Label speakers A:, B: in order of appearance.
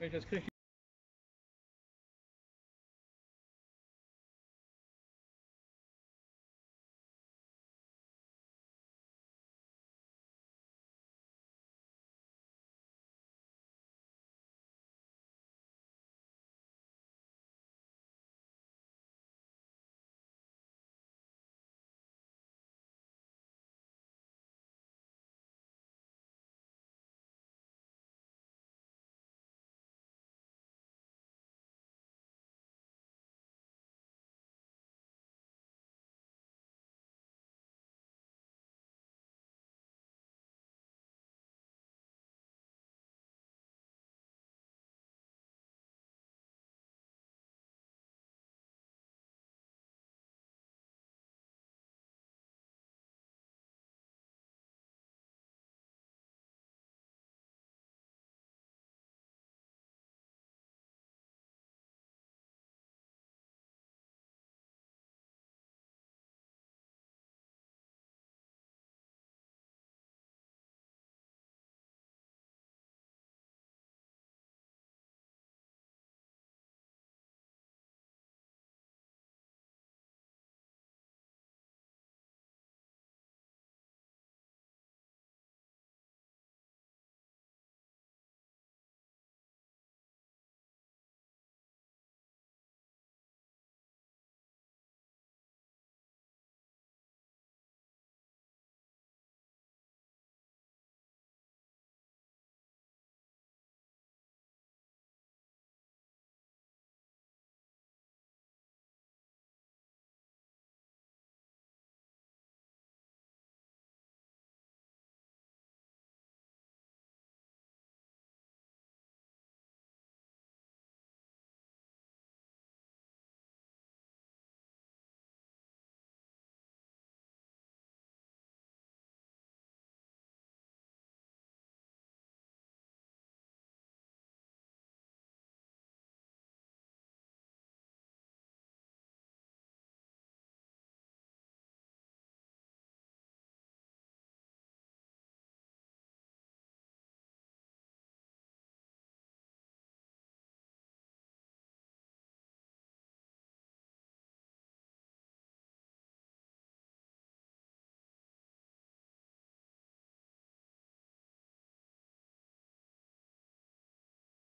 A: Wait, just click